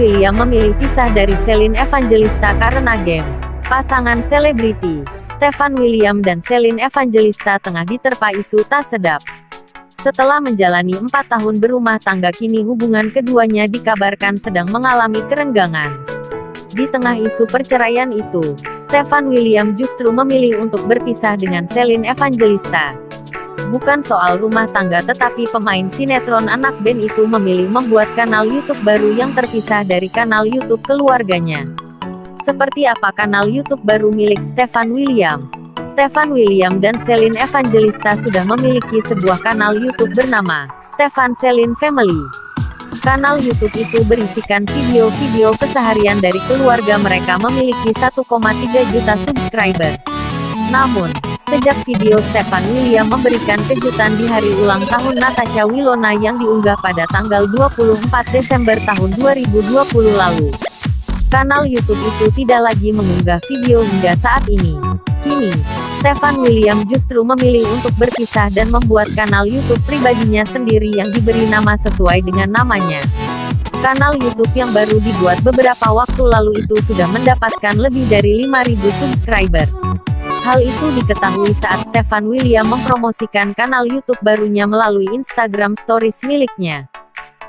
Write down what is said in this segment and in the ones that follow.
William memilih pisah dari Celine Evangelista karena game. Pasangan selebriti, Stefan William dan Celine Evangelista tengah diterpa isu tak sedap. Setelah menjalani empat tahun berumah tangga kini hubungan keduanya dikabarkan sedang mengalami kerenggangan. Di tengah isu perceraian itu, Stefan William justru memilih untuk berpisah dengan Celine Evangelista. Bukan soal rumah tangga tetapi pemain sinetron anak band itu memilih membuat kanal YouTube baru yang terpisah dari kanal YouTube keluarganya. Seperti apa kanal YouTube baru milik Stefan William? Stefan William dan Celine Evangelista sudah memiliki sebuah kanal YouTube bernama Stefan Celine Family. Kanal YouTube itu berisikan video-video keseharian dari keluarga mereka memiliki 1,3 juta subscriber. Namun, sejak video Stefan William memberikan kejutan di hari ulang tahun Natasha Wilona yang diunggah pada tanggal 24 Desember tahun 2020 lalu. Kanal YouTube itu tidak lagi mengunggah video hingga saat ini. Kini, Stefan William justru memilih untuk berpisah dan membuat kanal YouTube pribadinya sendiri yang diberi nama sesuai dengan namanya. Kanal YouTube yang baru dibuat beberapa waktu lalu itu sudah mendapatkan lebih dari 5.000 subscriber. Hal itu diketahui saat Stefan William mempromosikan kanal YouTube barunya melalui Instagram Stories miliknya.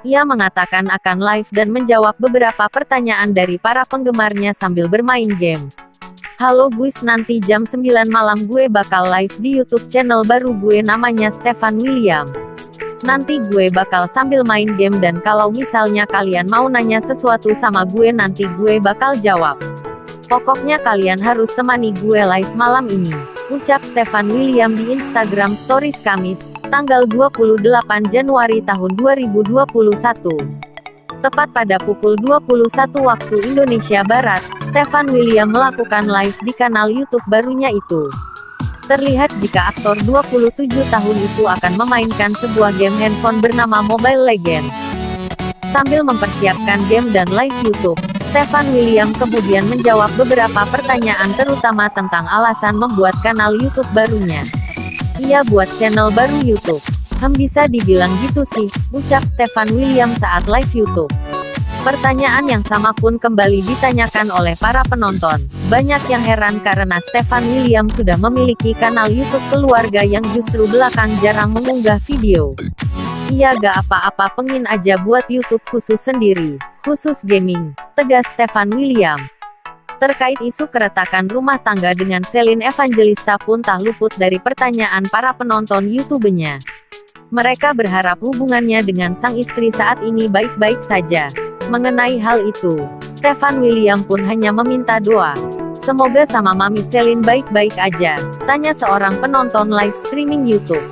Ia mengatakan akan live dan menjawab beberapa pertanyaan dari para penggemarnya sambil bermain game. Halo guys nanti jam 9 malam gue bakal live di YouTube channel baru gue namanya Stefan William. Nanti gue bakal sambil main game dan kalau misalnya kalian mau nanya sesuatu sama gue nanti gue bakal jawab. Pokoknya kalian harus temani gue live malam ini. Ucap Stefan William di Instagram Stories Kamis, tanggal 28 Januari tahun 2021. Tepat pada pukul 21 waktu Indonesia Barat, Stefan William melakukan live di kanal YouTube barunya itu. Terlihat jika aktor 27 tahun itu akan memainkan sebuah game handphone bernama Mobile Legends. Sambil mempersiapkan game dan live YouTube, Stefan William kemudian menjawab beberapa pertanyaan terutama tentang alasan membuat kanal YouTube barunya. Ia buat channel baru YouTube. Hem bisa dibilang gitu sih, ucap Stefan William saat live YouTube. Pertanyaan yang sama pun kembali ditanyakan oleh para penonton. Banyak yang heran karena Stefan William sudah memiliki kanal YouTube keluarga yang justru belakang jarang mengunggah video. Iya gak apa-apa pengin aja buat YouTube khusus sendiri, khusus gaming, tegas Stefan William. Terkait isu keretakan rumah tangga dengan Celine Evangelista pun tak luput dari pertanyaan para penonton YouTube-nya. Mereka berharap hubungannya dengan sang istri saat ini baik-baik saja. Mengenai hal itu, Stefan William pun hanya meminta doa. Semoga sama Mami Celine baik-baik aja, tanya seorang penonton live streaming YouTube.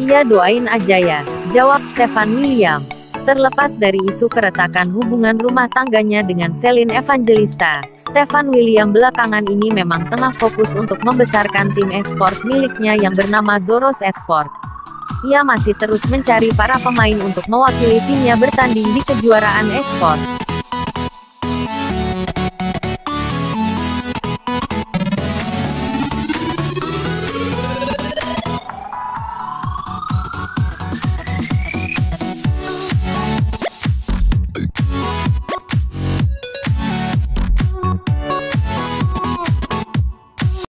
Iya doain aja ya, jawab Stefan William. Terlepas dari isu keretakan hubungan rumah tangganya dengan Celine Evangelista, Stefan William belakangan ini memang tengah fokus untuk membesarkan tim esport miliknya yang bernama Zoros Esport. Ia masih terus mencari para pemain untuk mewakili timnya bertanding di kejuaraan esport.